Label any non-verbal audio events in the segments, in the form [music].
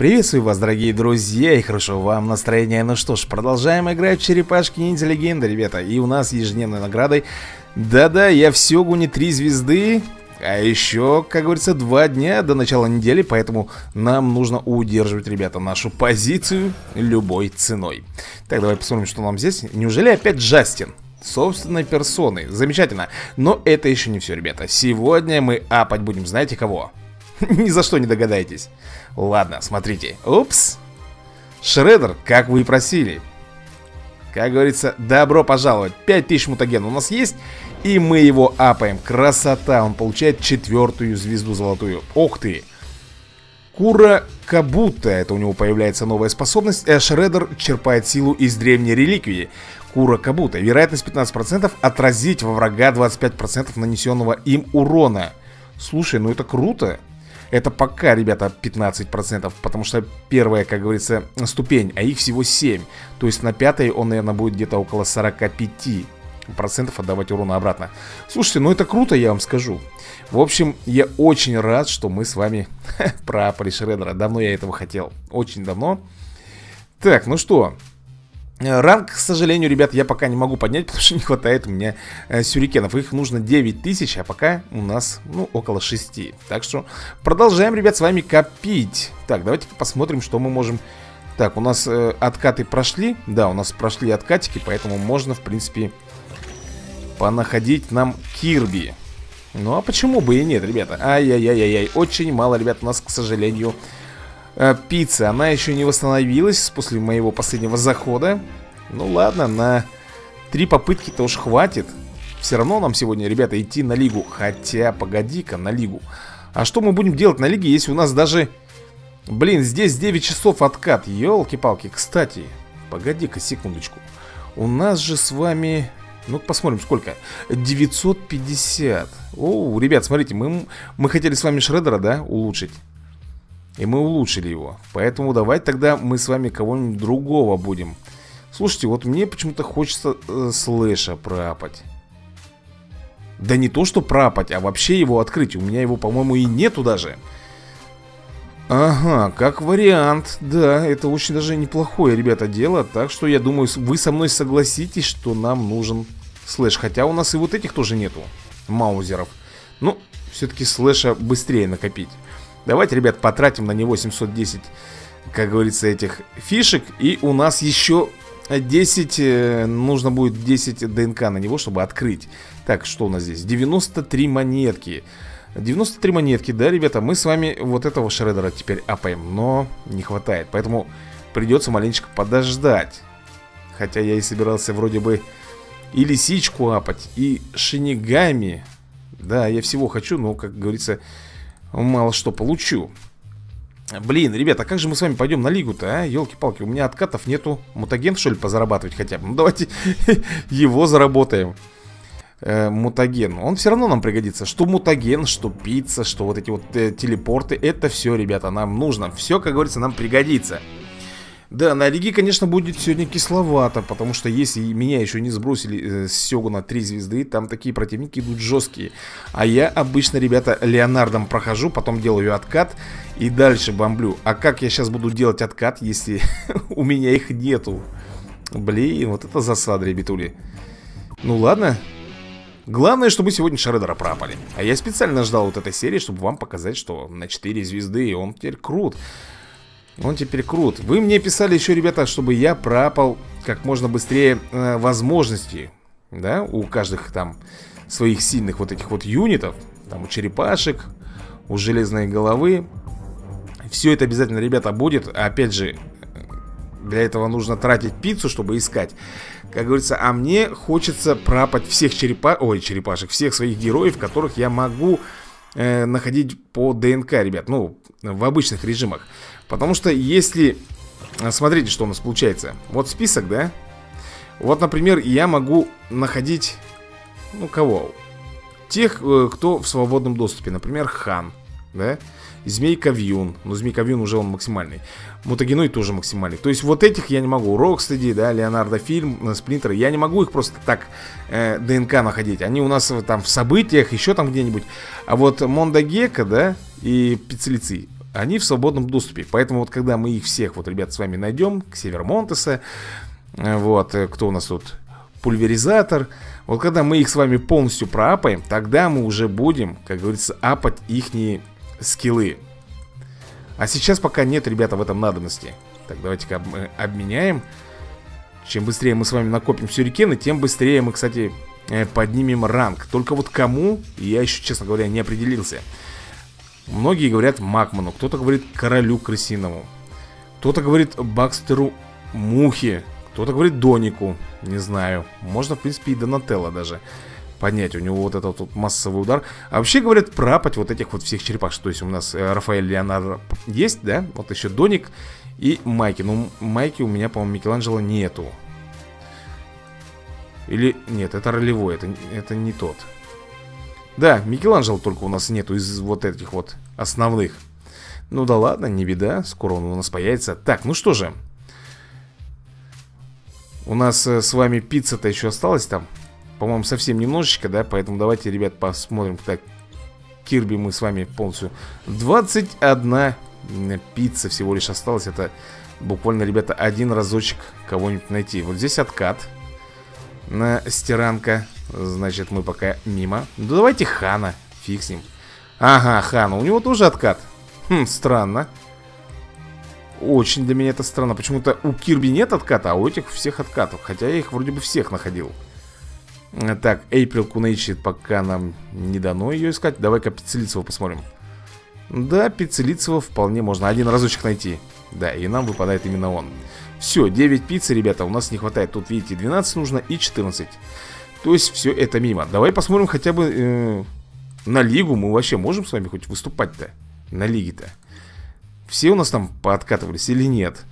Приветствую вас, дорогие друзья, и хорошо вам настроение. Ну что ж, продолжаем играть в черепашки ниндзя легенды, ребята. И у нас ежедневной наградой. Да-да, я в Сёгуне три звезды. А еще, как говорится, два дня до начала недели, поэтому нам нужно удерживать, ребята, нашу позицию любой ценой. Так, давай посмотрим, что нам здесь. Неужели опять Джастин? Собственной персоной. Замечательно. Но это еще не все, ребята. Сегодня мы апать будем, знаете кого? [laughs] Ни за что не догадаетесь. Ладно, смотрите. Упс. Шредер, как вы и просили. Как говорится, добро пожаловать. 5000 мутаген у нас есть. И мы его апаем. Красота. Он получает четвертую звезду золотую. Ох ты. Кура Кабута, это у него появляется новая способность. Э, черпает силу из древней реликвии. Кура Кабута. Вероятность 15% отразить во врага 25% нанесенного им урона. Слушай, ну это круто. Это пока, ребята, 15%, потому что первая, как говорится, ступень, а их всего 7. То есть на пятой он, наверное, будет где-то около 45 процентов отдавать урона обратно. Слушайте, ну это круто, я вам скажу. В общем, я очень рад, что мы с вами [laughs] про Шредера. Давно я этого хотел. Очень давно. Так, ну что, ранг, к сожалению, ребят, я пока не могу поднять, [laughs] потому что не хватает у меня э, сюрикенов. Их нужно 9 тысяч, а пока у нас, ну, около 6. Так что продолжаем, ребят, с вами копить. Так, давайте посмотрим, что мы можем... Так, у нас э, откаты прошли. Да, у нас прошли откатики, поэтому можно, в принципе, понаходить нам Кирби. Ну, а почему бы и нет, ребята? Ай-яй-яй-яй, очень мало, ребят, у нас, к сожалению, э, пицца, она еще не восстановилась после моего последнего захода. Ну ладно, на три попытки-то уж хватит. Все равно нам сегодня, ребята, идти на лигу. Хотя, погоди-ка, на лигу. А что мы будем делать на лиге, если у нас даже... Блин, здесь 9 часов откат. Елки-палки. Кстати, погоди-ка секундочку. У нас же с вами... Ну, посмотрим, сколько. 950. О, ребят, смотрите, мы, мы хотели с вами Шредера, да, улучшить. И мы улучшили его. Поэтому давайте тогда мы с вами кого-нибудь другого будем. Слушайте, вот мне почему-то хочется э, слэша пропать Да не то, что пропать, а вообще его открыть. У меня его, по-моему, и нету даже. Ага, как вариант. Да, это очень даже неплохое, ребята, дело. Так что я думаю, вы со мной согласитесь, что нам нужен слэш. Хотя у нас и вот этих тоже нету Маузеров. Ну, все-таки слэша быстрее накопить Давайте, ребят, потратим на него 710, как говорится, этих фишек. И у нас еще 10, э, нужно будет 10 ДНК на него, чтобы открыть. Так, что у нас здесь? 93 монетки. 93 монетки, да, ребята, мы с вами вот этого шредера теперь апаем, но не хватает. Поэтому придется маленечко подождать. Хотя я и собирался вроде бы и лисичку апать, и шинигами. Да, я всего хочу, но, как говорится, мало что получу. Блин, ребята, а как же мы с вами пойдем на лигу-то, а? Елки-палки, у меня откатов нету. Мутаген, что ли, позарабатывать хотя бы? Ну, давайте [laughs] его заработаем. Э, мутаген. Он все равно нам пригодится. Что мутаген, что пицца, что вот эти вот э, телепорты. Это все, ребята, нам нужно. Все, как говорится, нам пригодится. Да, на Лиге, конечно, будет сегодня кисловато, потому что если меня еще не сбросили э, с Сёгуна 3 звезды, там такие противники идут жесткие. А я обычно, ребята, Леонардом прохожу, потом делаю откат и дальше бомблю. А как я сейчас буду делать откат, если [laughs] у меня их нету? Блин, вот это засада, ребятули. Ну ладно. Главное, чтобы сегодня Шредера пропали. А я специально ждал вот этой серии, чтобы вам показать, что на 4 звезды он теперь крут. Он теперь крут. Вы мне писали еще, ребята, чтобы я пропал как можно быстрее э, возможности. Да, у каждых там своих сильных вот этих вот юнитов. Там у черепашек, у железной головы. Все это обязательно, ребята, будет. Опять же, для этого нужно тратить пиццу, чтобы искать. Как говорится, а мне хочется пропать всех черепа... Ой, черепашек, всех своих героев, которых я могу э, находить по ДНК, ребят. Ну, в обычных режимах. Потому что если... А, смотрите, что у нас получается. Вот список, да? Вот, например, я могу находить... Ну, кого? Тех, э, кто в свободном доступе. Например, Хан, да? Змейка Вьюн. Ну, Змейка Вьюн уже он максимальный. Мутагеной тоже максимальный. То есть вот этих я не могу. Рокстеди, да, Леонардо Фильм, э, Сплинтер. Я не могу их просто так э, ДНК находить. Они у нас э, там в событиях, еще там где-нибудь. А вот Монда Гека, да, и Пиццелицы они в свободном доступе. Поэтому вот когда мы их всех, вот, ребят, с вами найдем, к Севермонтеса, э, вот, э, кто у нас тут, пульверизатор, вот когда мы их с вами полностью проапаем, тогда мы уже будем, как говорится, апать ихние скиллы. А сейчас пока нет, ребята, в этом надобности. Так, давайте-ка мы обменяем. Чем быстрее мы с вами накопим сюрикены, тем быстрее мы, кстати, э, поднимем ранг. Только вот кому, я еще, честно говоря, не определился. Многие говорят Макману, кто-то говорит Королю Крысиному. Кто-то говорит Бакстеру Мухе. Кто-то говорит Донику. Не знаю. Можно, в принципе, и Донателло даже поднять. У него вот этот вот массовый удар. А вообще говорят пропать вот этих вот всех черепаш. То есть у нас э, Рафаэль Леонардо есть, да? Вот еще Доник и Майки. Ну, Майки у меня, по-моему, Микеланджело нету. Или... Нет, это ролевой, это, это не тот. Да, Микеланджело только у нас нету из вот этих вот основных. Ну да ладно, не беда, скоро он у нас появится. Так, ну что же. У нас э, с вами пицца-то еще осталась там. По-моему, совсем немножечко, да? Поэтому давайте, ребят, посмотрим. Так, Кирби мы с вами полностью... 21 пицца всего лишь осталось. Это буквально, ребята, один разочек кого-нибудь найти. Вот здесь откат на стиранка. Значит, мы пока мимо. Ну, давайте Хана. Ним. Ага, Хана. У него тоже откат. Хм, странно. Очень для меня это странно. Почему-то у Кирби нет отката, а у этих всех откатов. Хотя я их вроде бы всех находил. Так, Эйприл Кунейчи пока нам не дано ее искать. Давай-ка Пиццелицева посмотрим. Да, Пиццелицева вполне можно один разочек найти Да, и нам выпадает именно он Все, 9 пиццы, ребята, у нас не хватает Тут, видите, 12 нужно и 14 То есть все это мимо. Давай посмотрим хотя бы э, на лигу. Мы вообще можем с вами хоть выступать-то На лиге-то? Все у нас там пооткатывались или нет?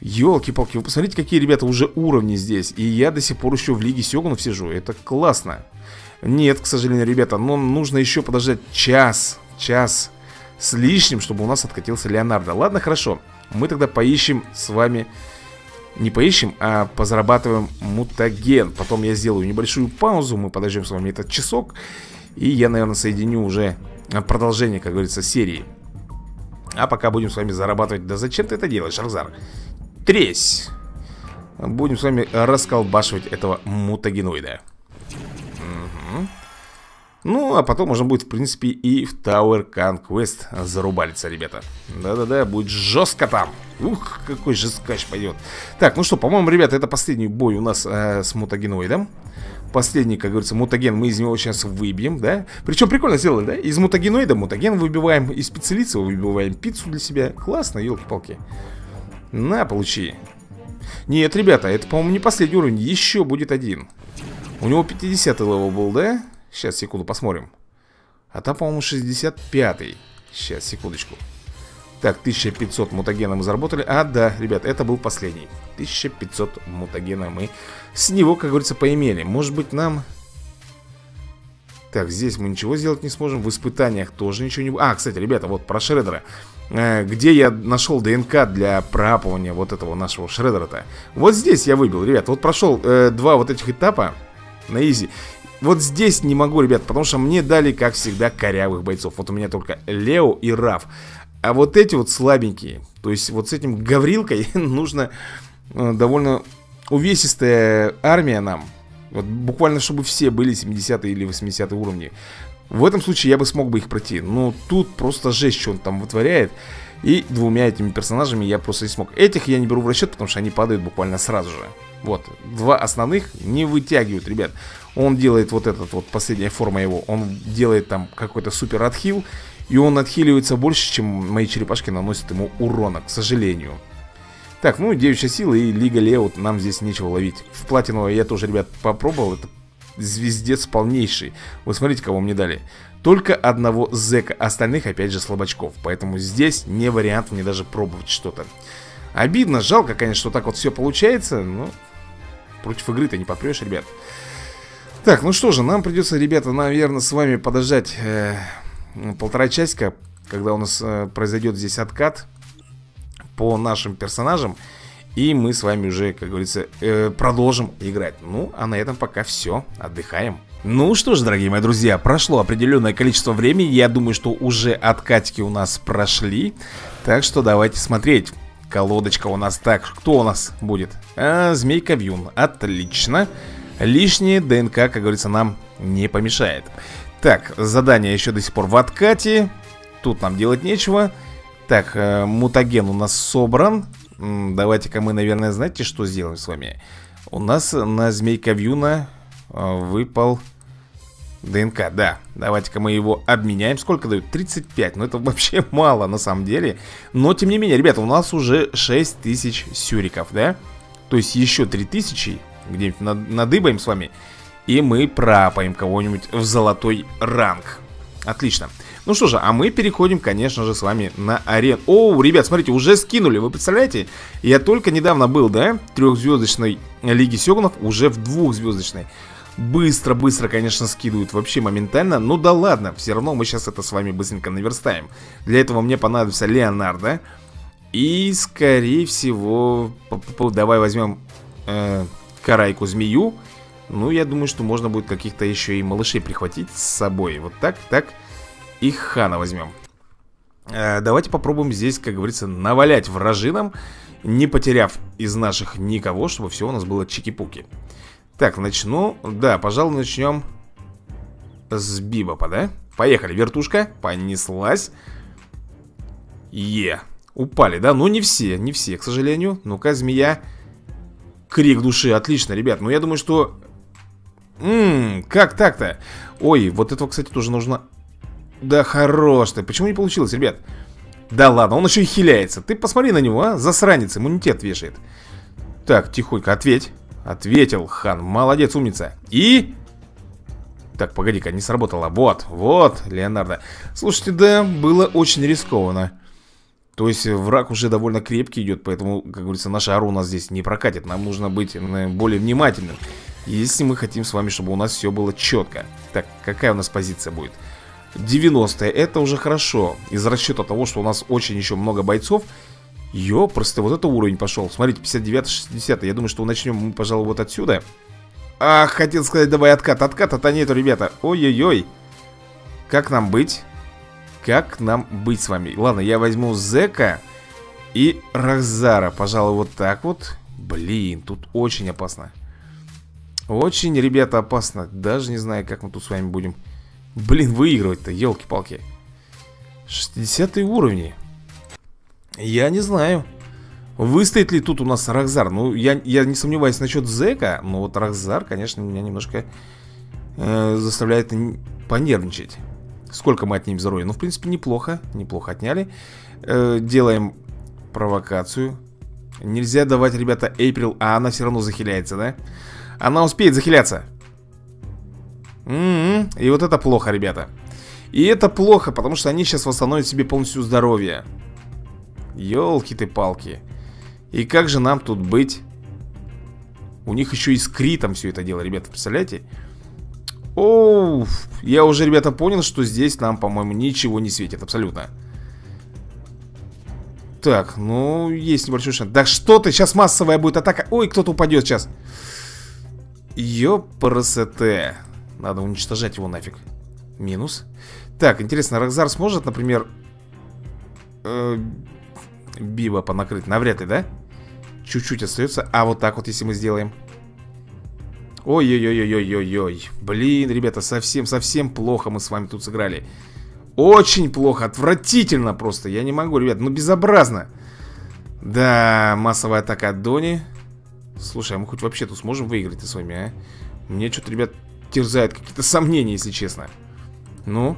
Елки-палки, вы посмотрите, какие ребята уже уровни здесь. И я до сих пор еще в лиге Сёгунов сижу Это классно. Нет, к сожалению, ребята, но нужно еще подождать час Час с лишним, чтобы у нас откатился Леонардо. Ладно, хорошо, мы тогда поищем с вами Не поищем, а позарабатываем мутаген. Потом я сделаю небольшую паузу Мы подождем с вами этот часок И я, наверное, соединю уже продолжение, как говорится, серии. А пока будем с вами зарабатывать. Да зачем ты это делаешь, Арзар? Тресь! Будем с вами расколбашивать этого мутагеноида ну, а потом можно будет, в принципе, и в Tower Conquest зарубалиться, ребята. Да-да-да, будет жестко там. Ух, какой жесткач пойдет. Так, ну что, по-моему, ребята, это последний бой у нас э, с мутагеноидом. Последний, как говорится, мутаген мы из него сейчас выбьем, да? Причем прикольно сделали, да? Из мутагеноида мутаген выбиваем, из специалицы выбиваем пиццу для себя. Классно, елки-палки На, получи. Нет, ребята, это, по-моему, не последний уровень, еще будет один. У него 50 level был, да? Сейчас, секунду, посмотрим. А там, по-моему, 65-й Сейчас, секундочку. Так, 1500 мутагена мы заработали. А, да, ребят, это был последний. 1500 мутагена мы с него, как говорится, поимели. Может быть, нам... Так, здесь мы ничего сделать не сможем. В испытаниях тоже ничего не... А, кстати, ребята, вот про Шреддера э, Где я нашел ДНК для проапывания вот этого нашего Шреддера-то Вот здесь я выбил, ребят. Вот прошел э, два вот этих этапа на изи вот здесь не могу, ребят, потому что мне дали, как всегда, корявых бойцов. Вот у меня только Лео и Раф. А вот эти вот слабенькие То есть вот с этим Гаврилкой [laughs] нужно э, довольно увесистая армия нам. Вот буквально, чтобы все были 70 или 80 уровни. В этом случае я бы смог бы их пройти. Но тут просто жесть, что он там вытворяет. И двумя этими персонажами я просто не смог. Этих я не беру в расчет, потому что они падают буквально сразу же. Вот, два основных не вытягивают, ребят Он делает вот этот вот, последняя форма его Он делает там какой-то супер отхил И он отхиливается больше, чем мои черепашки наносят ему урона, к сожалению. Так, ну, девичья сила и Лига Лео Нам здесь нечего ловить. В платинового я тоже, ребят, попробовал Это звездец полнейший. Вы смотрите, кого мне дали. Только одного зэка, остальных опять же слабачков. Поэтому здесь не вариант мне даже пробовать что-то. Обидно, жалко, конечно, что так вот все получается Но Против игры-то не попрешь, ребят Так, ну что же, нам придется, ребята, наверное, с вами подождать э, Полтора часика Когда у нас э, произойдет здесь откат По нашим персонажам И мы с вами уже, как говорится, э, продолжим играть. Ну, а на этом пока все, отдыхаем. Ну что ж, дорогие мои друзья, прошло определенное количество времени. Я думаю, что уже откатики у нас прошли. Так что давайте смотреть. Колодочка у нас так, кто у нас будет? А, Змейка Вьюн, отлично Лишнее ДНК, как говорится, нам не помешает. Так, задание еще до сих пор в откате. Тут нам делать нечего. Так, э, мутаген у нас собран. Давайте-ка мы, наверное, знаете, что сделаем с вами? У нас на Змейка Вьюна э, выпал ДНК, да Давайте-ка мы его обменяем. Сколько дают? 35, ну это вообще [laughs] мало на самом деле. Но тем не менее, ребята, у нас уже 6000 сюриков, да? То есть еще 3000 Где-нибудь надыбаем с вами И мы пропаем кого-нибудь в золотой ранг. Отлично. Ну что же, а мы переходим, конечно же, с вами на арену. О, ребят, смотрите, уже скинули, вы представляете? Я только недавно был, да, трехзвездочной Лиги Сёгунов, уже в двухзвездочной. Быстро, быстро, конечно, скидывают Вообще моментально. Ну да ладно, все равно мы сейчас это с вами быстренько наверстаем. Для этого мне понадобится Леонардо. И, скорее всего Давай возьмем э, Карайку змею. Ну, я думаю, что можно будет каких-то еще и малышей прихватить с собой. Вот так, так И Хана возьмем. Э, Давайте попробуем здесь, как говорится, навалять вражинам Не потеряв из наших никого Чтобы все у нас было чики-пуки. Так, начну... Да, пожалуй, начнем с Бибопа, да? Поехали, вертушка, понеслась. Е, упали, да? Ну, не все, не все, к сожалению. Ну-ка, змея Крик души, отлично, ребят. Ну, я думаю, что... Ммм, как так-то? Ой, вот этого, кстати, тоже нужно... Да хорош ты, почему не получилось, ребят? Да ладно, он еще и хиляется. Ты посмотри на него, а, засранец, иммунитет вешает. Так, тихонько, ответь. Ответил хан, молодец, умница. И... Так, погоди-ка, не сработало. Вот, вот, Леонардо. Слушайте, да, было очень рискованно То есть враг уже довольно крепкий идет Поэтому, как говорится, наша ару у нас здесь не прокатит. Нам нужно быть более внимательным. Если мы хотим с вами, чтобы у нас все было четко Так, какая у нас позиция будет? 90 это уже хорошо. Из расчета того, что у нас очень еще много бойцов. Ё, просто вот это уровень пошел Смотрите, 59-60 Я думаю, что начнем мы, пожалуй, вот отсюда. А, хотел сказать, давай откат Отката-то нету, ребята. Ой-ой-ой. Как нам быть? Как нам быть с вами? Ладно, я возьму Зека И Рахзара Пожалуй, вот так вот Блин, тут очень опасно Очень, ребята, опасно Даже не знаю, как мы тут с вами будем Блин, выигрывать-то, елки-палки 60 уровни я не знаю. Выстоит ли тут у нас Рахзар? Ну, я, я не сомневаюсь насчет Зека, но вот Рахзар, конечно, меня немножко э, заставляет понервничать. Сколько мы отнимем здоровья? Ну, в принципе, неплохо. Неплохо отняли. Э, делаем провокацию. Нельзя давать, ребята, Эйприл, а она все равно захиляется, да? Она успеет захиляться. М -м -м. И вот это плохо, ребята. И это плохо, потому что они сейчас восстановят себе полностью здоровье. Ёлки ты палки И как же нам тут быть? У них еще и с критом все это дело, ребята, представляете? Оу, я уже, ребята, понял, что здесь нам, по-моему, ничего не светит абсолютно Так, ну, есть небольшой шанс Да что ты, сейчас массовая будет атака Ой, кто-то упадет сейчас Ёпрст Надо уничтожать его нафиг Минус Так, интересно, Рокзар сможет, например э, Бибопа накрыть? Навряд ли, да? Чуть-чуть остается. А вот так вот, если мы сделаем. Ой-ой-ой-ой-ой-ой-ой. Блин, ребята, совсем-совсем плохо мы с вами тут сыграли. Очень плохо, отвратительно просто. Я не могу, ребят, ну безобразно. Да, массовая атака от Дони. Слушай, а мы хоть вообще тут сможем выиграть с вами, а? Мне что-то, ребят, терзают какие-то сомнения, если честно. Ну,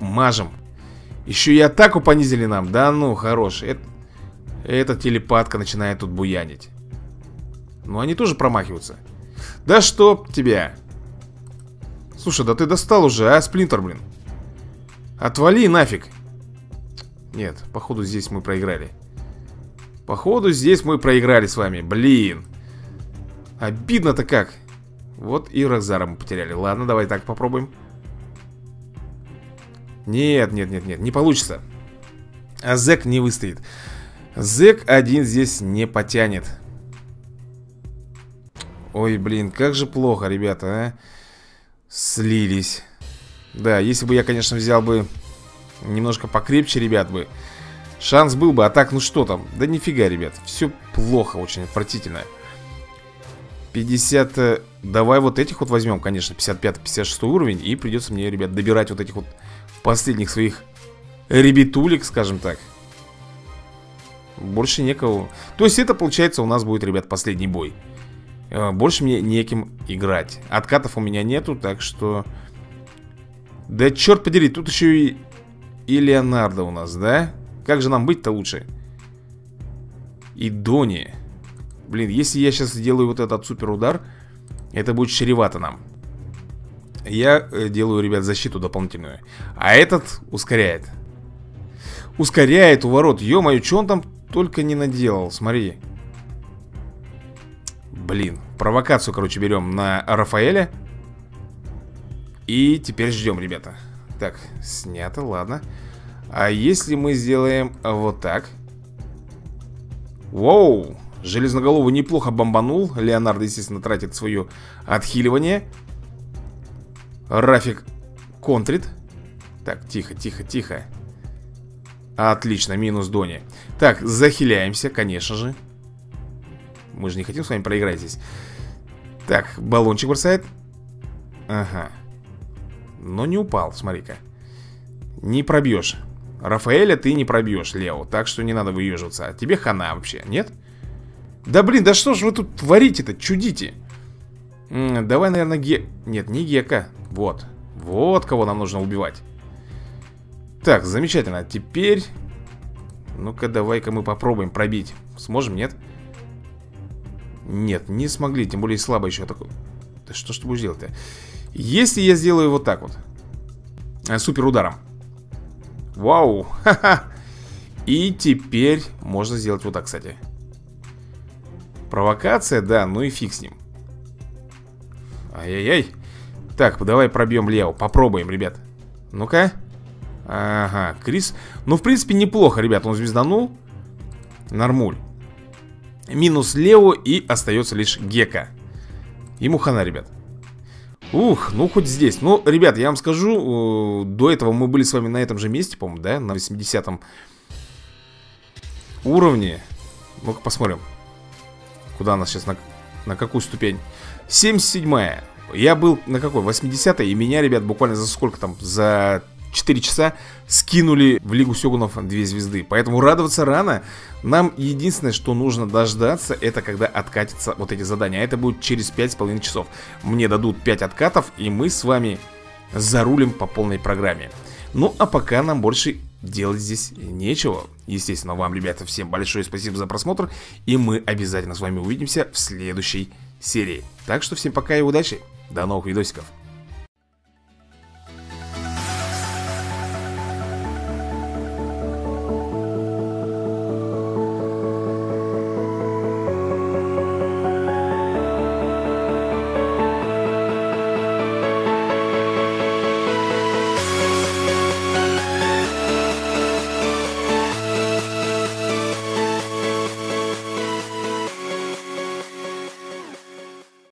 мажем. Еще и атаку понизили нам. Да ну, хороший. Это... Эта телепатка начинает тут буянить. Ну, они тоже промахиваются. Да что тебя. Слушай, да ты достал уже, а, Сплинтер, блин. Отвали нафиг. Нет, походу здесь мы проиграли. Походу здесь мы проиграли с вами. Блин. Обидно-то как. Вот и Розара мы потеряли. Ладно, давай так попробуем. Нет, нет, нет, нет, не получится. А Зек не выстоит. Зэк один здесь не потянет. Ой, блин, как же плохо, ребята, а. Слились. Да, если бы я, конечно, взял бы немножко покрепче, ребят бы, шанс был бы. А так, ну что там? Да нифига, ребят. Все плохо, очень отвратительно. 50... Э, давай вот этих вот возьмем, конечно, 55-56 уровень. И придется мне, ребят, добирать вот этих вот последних своих ребятулек, скажем так. Больше некого. То есть это, получается, у нас будет, ребят, последний бой. Э, больше мне неким играть. Откатов у меня нету, так что... Да черт подери, тут еще и... И Леонардо у нас, да? Как же нам быть-то лучше? И Дони. Блин, если я сейчас сделаю вот этот супер удар, это будет чревато нам. Я э, делаю, ребят, защиту дополнительную. А этот ускоряет. Ускоряет у ворот. Ё-моё, что он там только не наделал? Смотри. Блин, провокацию, короче, берем на Рафаэля. И теперь ждем, ребята. Так, снято, ладно. А если мы сделаем вот так? Воу! Железноголовый неплохо бомбанул. Леонардо, естественно, тратит свое отхиливание. Рафик контрит. Так, тихо, тихо, тихо. Отлично, минус Дони. Так, захиляемся, конечно же. Мы же не хотим с вами проиграть здесь. Так, баллончик бросает. Ага. Но не упал, смотри-ка. Не пробьешь. Рафаэля ты не пробьешь, Лео. Так что не надо выеживаться. А тебе хана вообще, нет? Да блин, да что ж вы тут творите-то, чудите? М -м, давай, наверное, Ге... Нет, не Гека. Вот. Вот кого нам нужно убивать. Так, замечательно. Теперь... Ну-ка, давай-ка мы попробуем пробить. Сможем, нет? Нет, не смогли, тем более слабо еще такой. Да что ж ты будешь делать-то? Если я сделаю вот так вот. Э, супер ударом. Вау, ха-ха. И теперь можно сделать вот так, кстати. Провокация, да, ну и фиг с ним. Ай-яй-яй. Так, давай пробьем Лео. Попробуем, ребят. Ну-ка. Ага, Крис. Ну, в принципе, неплохо, ребят. Он звезданул. Нормуль. Минус Лео и остается лишь Гека. Ему хана, ребят. Ух, ну хоть здесь. Ну, ребят, я вам скажу, до этого мы были с вами на этом же месте, по-моему, да? На 80 уровне. Ну-ка посмотрим. Куда нас сейчас, на, на какую ступень? 77-я. Я был на какой? 80-й, и меня, ребят, буквально за сколько там? За 4 часа скинули в Лигу Сёгунов 2 звезды. Поэтому радоваться рано. Нам единственное, что нужно дождаться, это когда откатятся вот эти задания. А это будет через 5,5 часов. Мне дадут 5 откатов, и мы с вами зарулим по полной программе. Ну, а пока нам больше делать здесь нечего. Естественно, вам, ребята, всем большое спасибо за просмотр. И мы обязательно с вами увидимся в следующей серии. Так что всем пока и удачи. До новых видосиков.